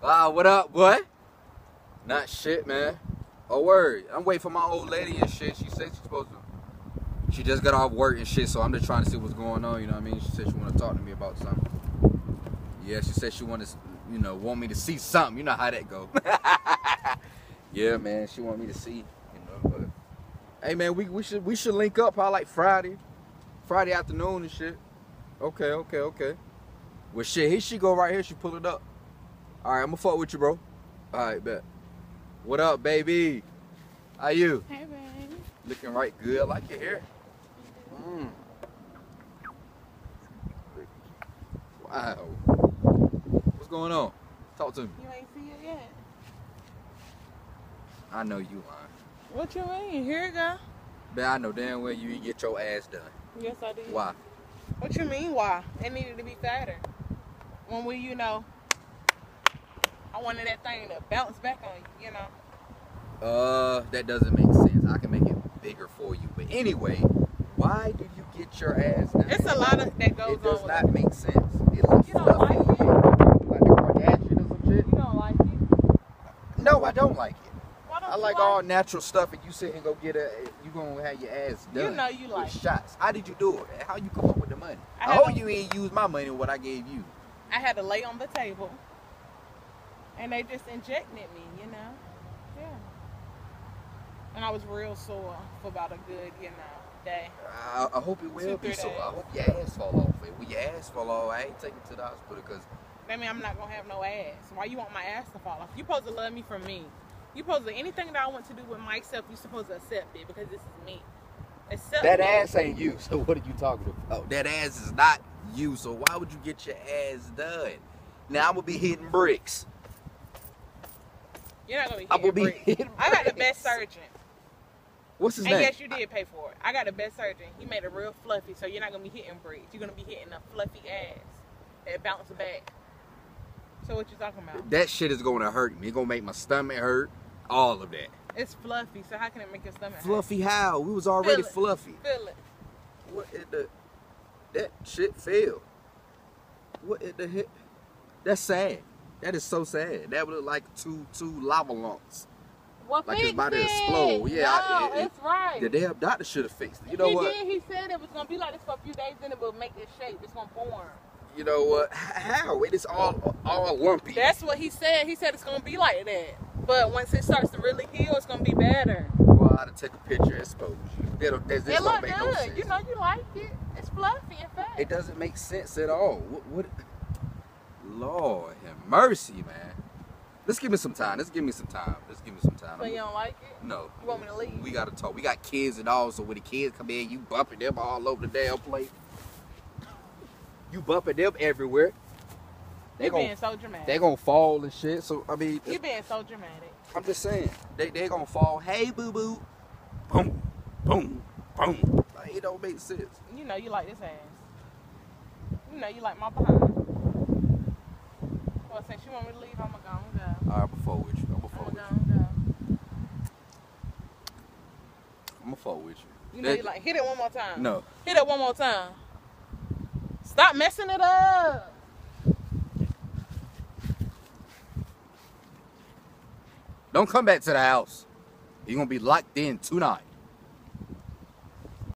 Ah, what up, boy? Not shit, man. Oh, word. I'm waiting for my old lady and shit. She said she's supposed to. She just got off work and shit, so I'm just trying to see what's going on. You know what I mean? She said she want to talk to me about something. Yeah, she said she want to, you know, want me to see something. You know how that go. yeah, man. She want me to see. You know, but hey, man, we we should we should link up probably like Friday, Friday afternoon and shit. Okay, okay, okay. Well, shit, here she go right here. She pull it up. All right, I'm gonna fuck with you, bro. All right, bet. What up, baby? How you? Hey, baby. Looking right good. I like your hair. Mm. Wow. What's going on? Talk to me. You ain't see it yet. I know you lying. What you mean? Here it go. But I know damn well you ain't get your ass done. Yes, I did. Why? What you mean? Why? It needed to be fatter. When we, you know, I wanted that thing to bounce back on you. You know. Uh, that doesn't make sense. I can make it bigger for you. But anyway, why did you get your ass done? It's a lot of that goes on. It does on. not make sense. It looks You don't like it? Like the Kardashian or some shit. You don't like it? No, I don't like it. Why don't I like like all natural stuff, and you sit and go get a. You gonna have your ass done. You know you like shots. How did you do it? How you come up with the money? I I, hope to- you ain't use my money what I gave you. I had to lay on the table, and they just injected me. You know. Yeah. And I was real sore for about a good, you know, day. I, I hope it will Two, be three so. I hope your ass fall off. And when your ass fall off, I ain't taking it to the hospital because That mean I'm not gonna have no ass. Why you want my ass to fall off? You supposed to love me for me. You supposed to anything that I want to do with myself, you supposed to accept it because this is me. Accept that me. ass ain't you. So what are you talking about? Oh, that ass is not you. So why would you get your ass done? Now I'm gonna be hitting bricks. You're not gonna be. I'm gonna be. I got the best surgeon, What's his and name? yes, you did pay for it. I got the best surgeon. He made it real fluffy, so you're not gonna be hitting bricks. You're gonna be hitting a fluffy ass that bounce back. So what you talking about? That shit is gonna hurt me. It's gonna make my stomach hurt. All of that. It's fluffy, so how can it make your stomach hurt? Fluffy how? We was already Feel fluffy. Feel it. What in the that shit failed? What in the heck? That's sad. That is so sad. That would look like two two lava lumps. Well, Like it's fix about to it. explode. Yeah, no, I- it- it's right. The damn doctor should have fixed it. You know he what? did. He said it was gonna be like this for a few days, then it will make this shape. It's gonna form. You know what? How? It is all all lumpy. That's what he said. He said it's gonna be like that. But once it starts to really heal, it's gonna be better. Out and take a picture and expose you. That'll, that's, it look make no good. sense. you know you like it. It's fluffy and fat. It doesn't make sense at all. What, what? Lord have mercy, man. Let's give me some time. Let's give me some time. Let's give me some time. so you don't like it? No. You want me to leave? We gotta talk. We got kids and all, so when the kids come in, you bumping them all over the damn place. You bumping them everywhere. They You being so dramatic. they gonna fall and shit. So I mean, you're being so dramatic. I'm just saying they they gonna fall. Hey, boo boo. Boom, boom, boom. Like, it don't make sense. You know you like this ass. You know you like my behind. Since you want me to leave, I'm gonna go. I'm gonna All right, before with you. I'm go. I'm with gonna you. go. I'm gonna go. With you. You know That- you like hit it one more time. No. Hit it one more time. Stop messing it up. Don't come back to the house. You're gonna be locked in tonight.